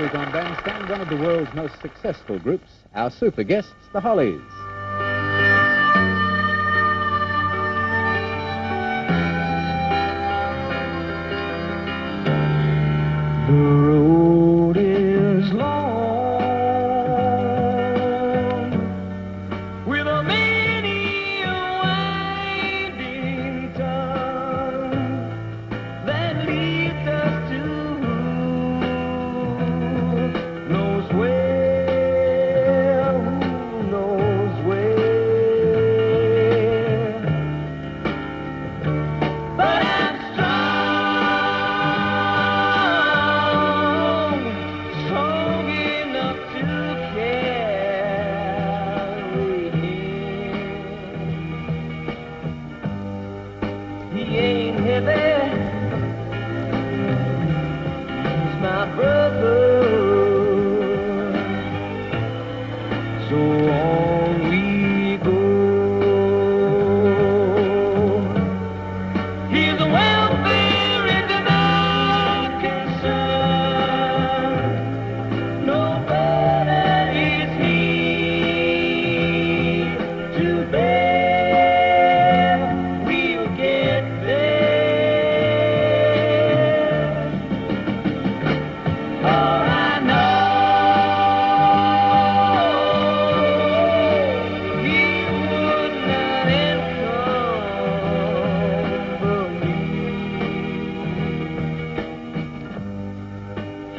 week on Bandstand, one of the world's most successful groups, our super guests, the Hollies. Ain't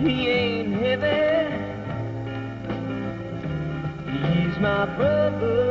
He ain't heavy. He's my brother.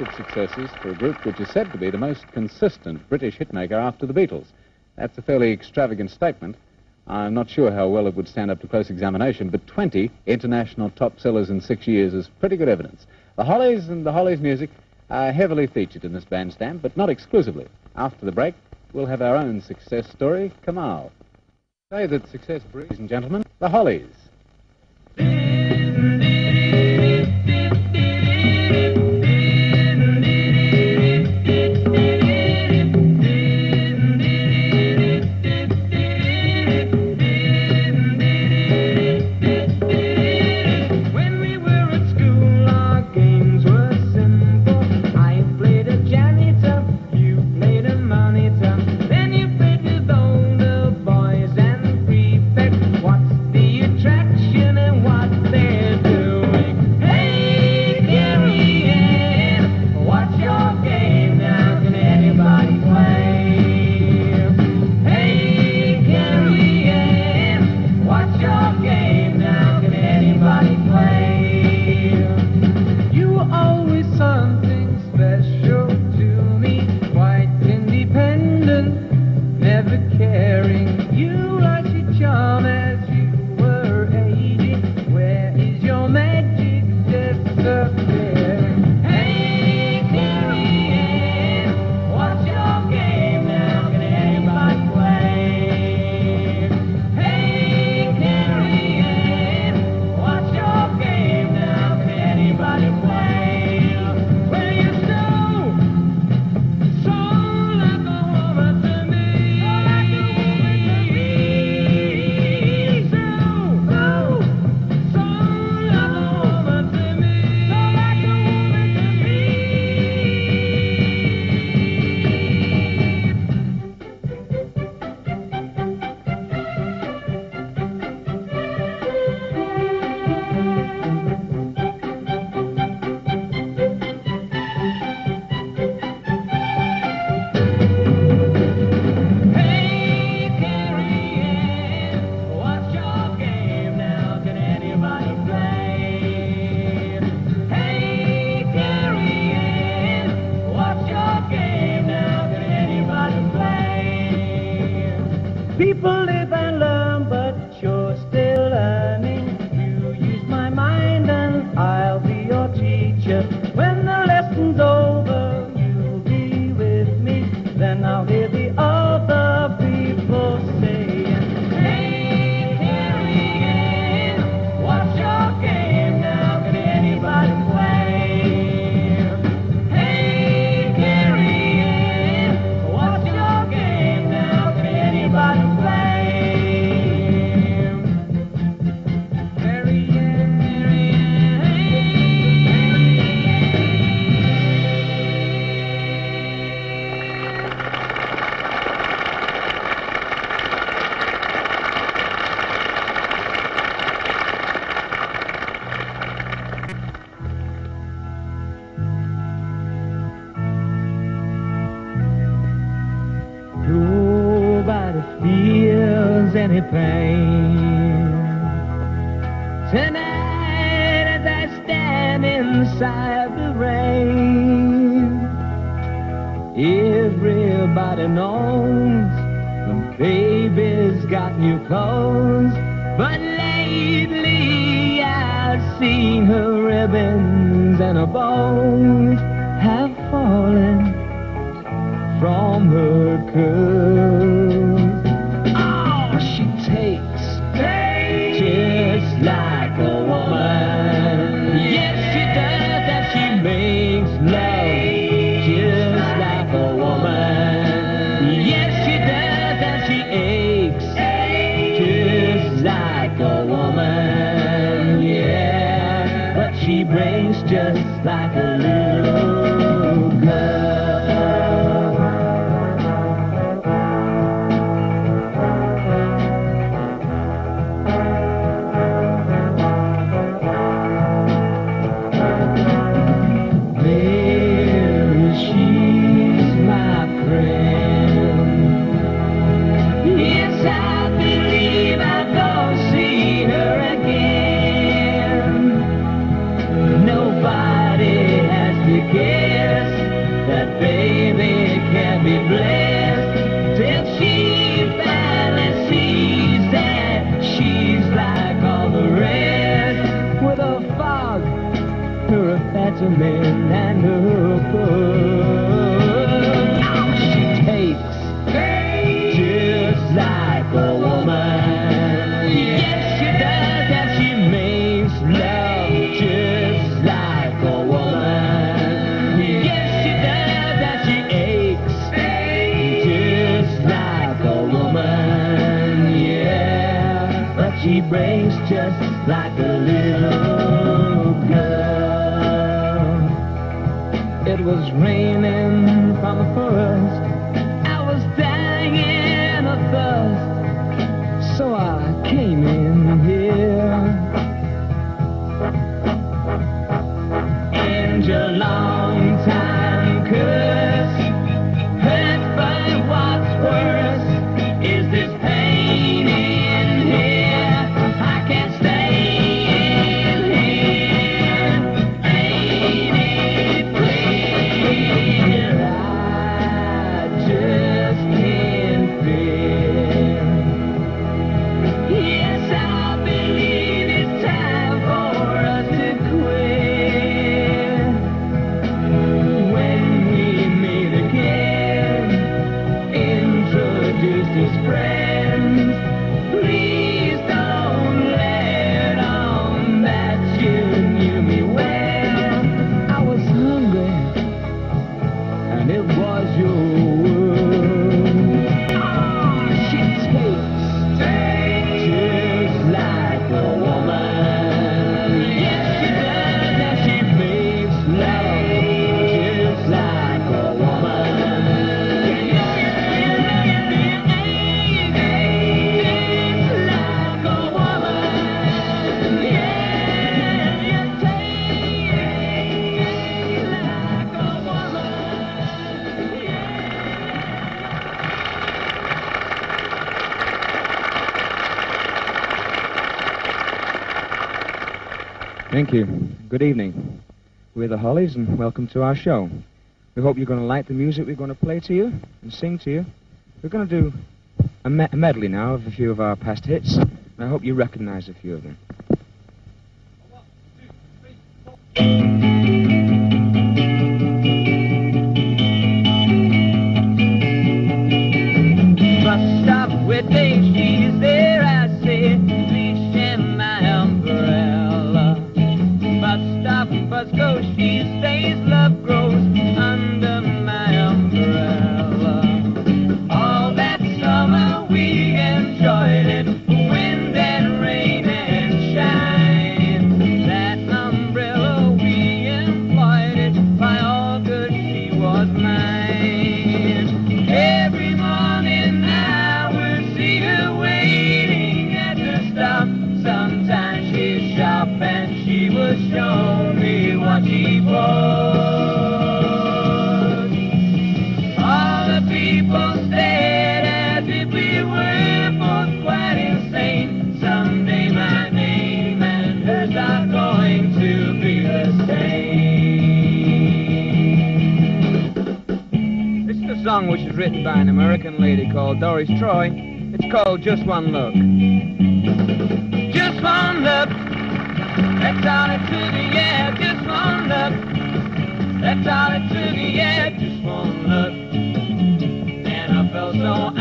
Of successes for a group which is said to be the most consistent British hitmaker after the Beatles. That's a fairly extravagant statement. I'm not sure how well it would stand up to close examination, but 20 international top sellers in six years is pretty good evidence. The Hollies and the Hollies music are heavily featured in this bandstand, but not exclusively. After the break, we'll have our own success story, Kamal. Say that success breeds, and gentlemen, the Hollies. any pain. Tonight, as I stand inside the rain, everybody knows the baby's got new clothes, but lately I've seen her ribbons and her bows have fallen from her curls. face just like a little girl. Thank you. Good evening. We're the Hollies, and welcome to our show. We hope you're going to like the music we're going to play to you and sing to you. We're going to do a, me a medley now of a few of our past hits, and I hope you recognize a few of them. One, two, three, four. these days love grows. by an American lady called Doris Troy. It's called Just One Look. Just one look, that's all it took, yeah, just one look. That's all it took, yeah, just one look. And I felt so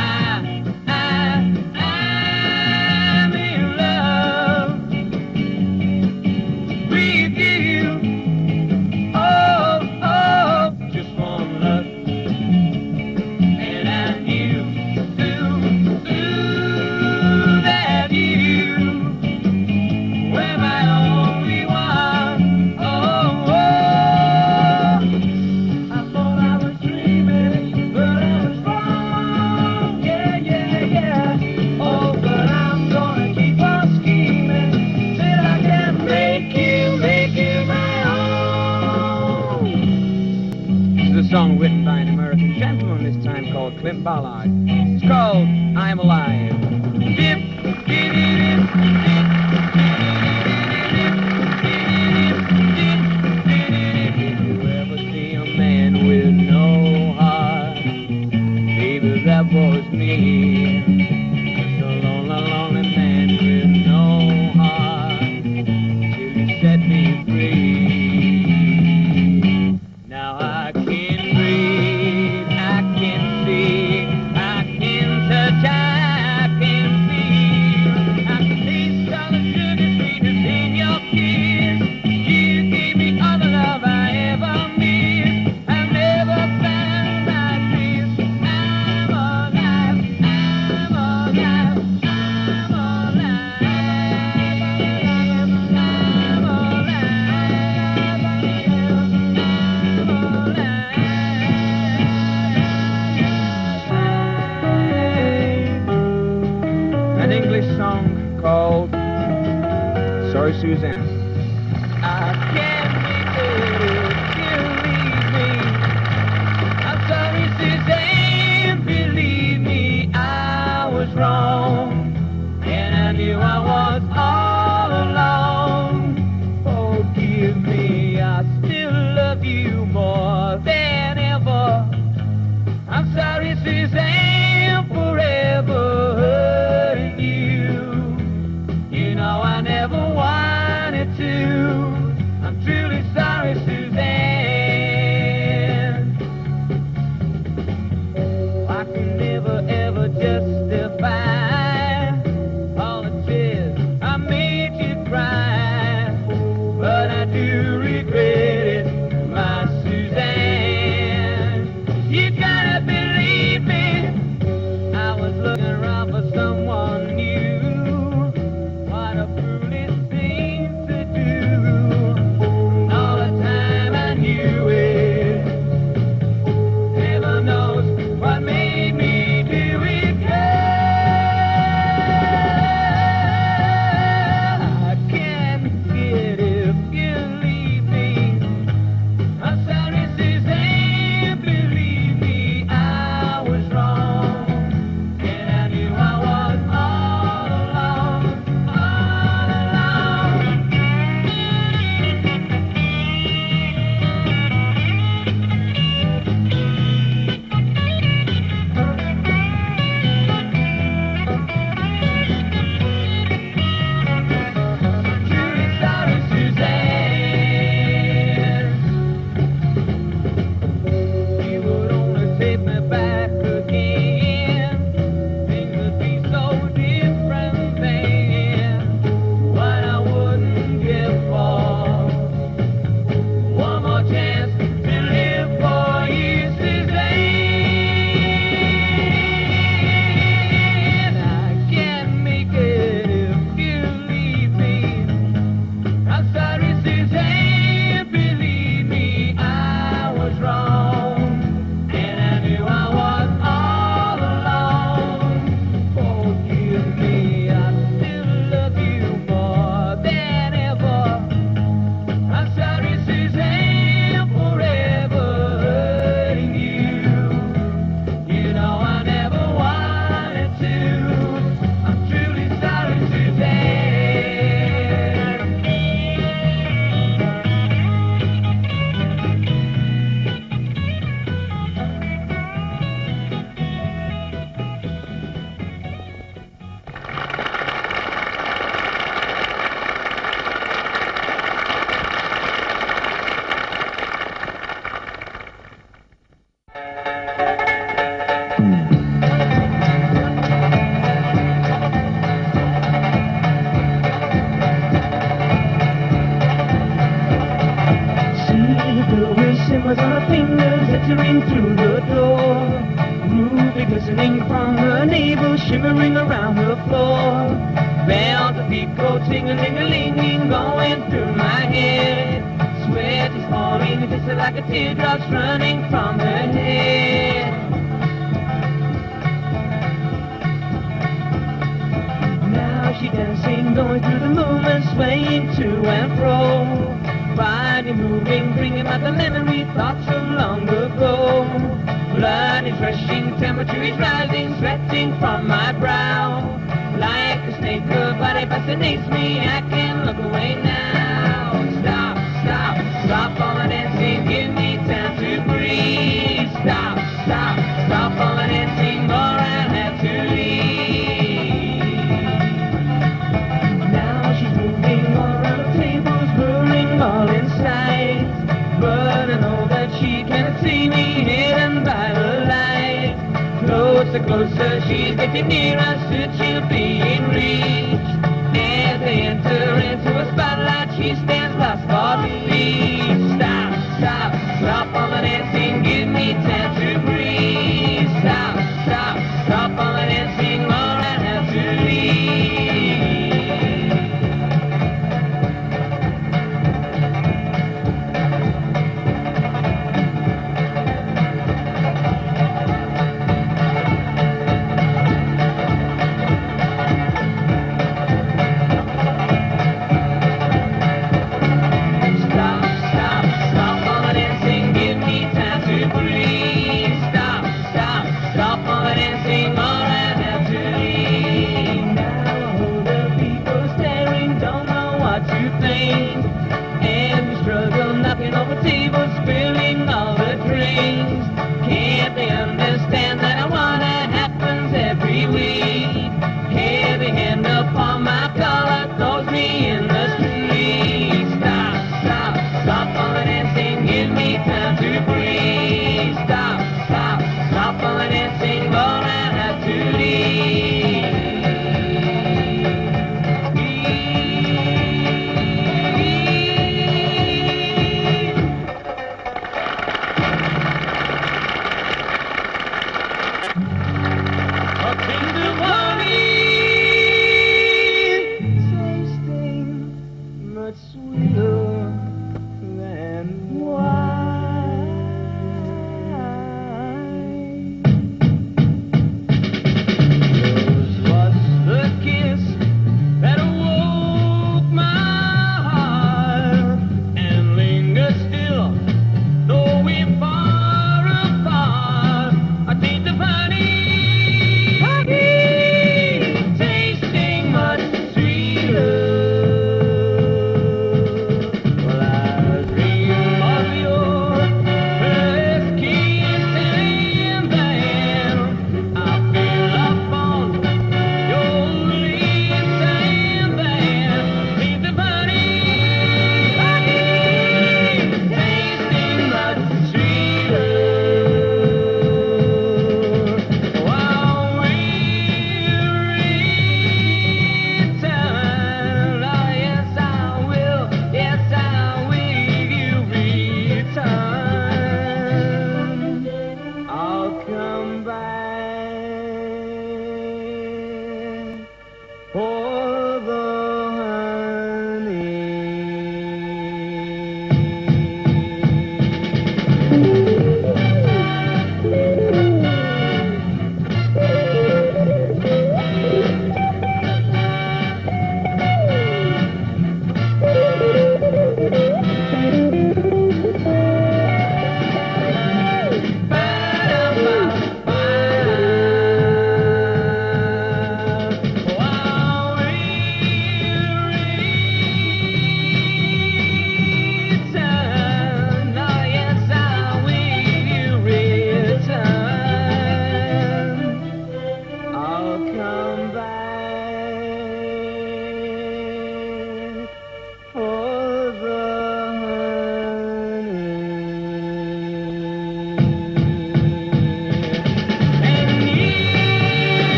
song written by an American gentleman this time called Clint Ballard. It's called I'm Alive. Dip, dip, dip, a teardrops running she's getting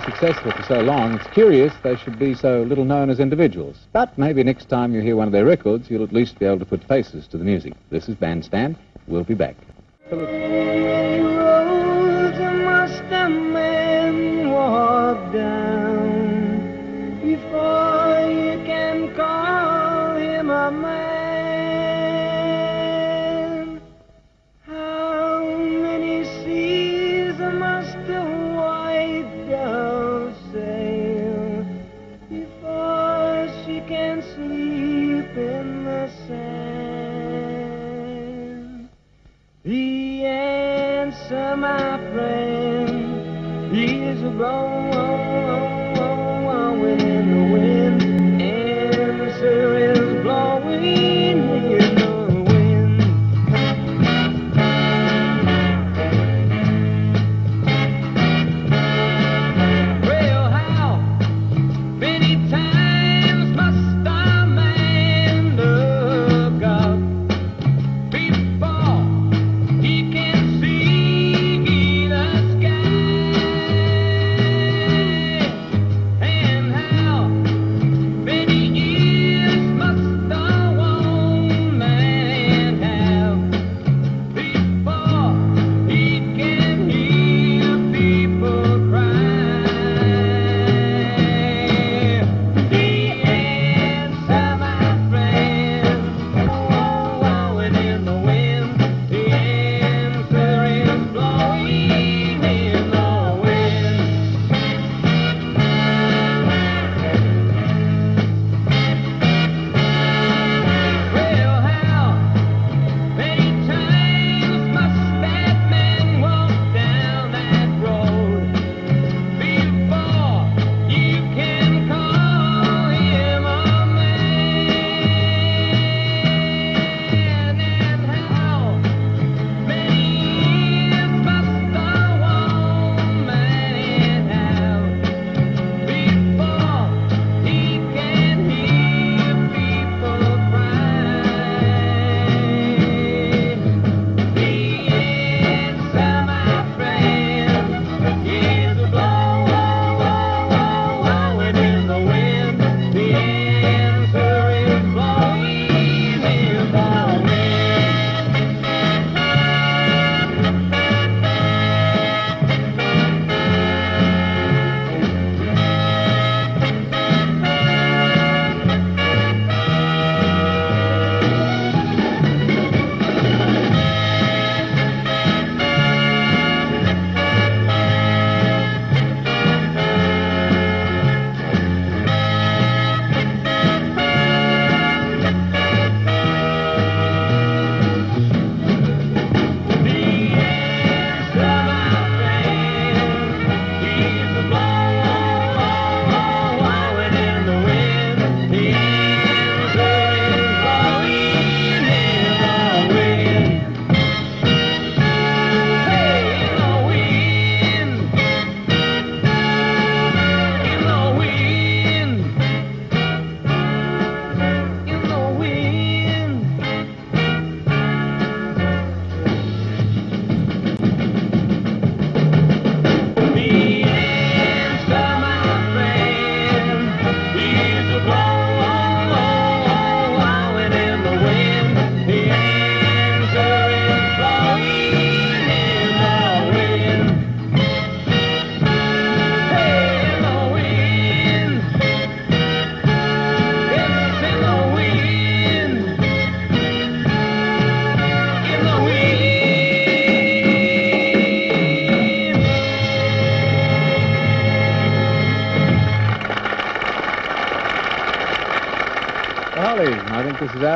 successful for so long, it's curious they should be so little known as individuals. But maybe next time you hear one of their records, you'll at least be able to put faces to the music. This is Bandstand. We'll be back.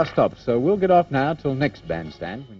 our stop, so we'll get off now till next bandstand.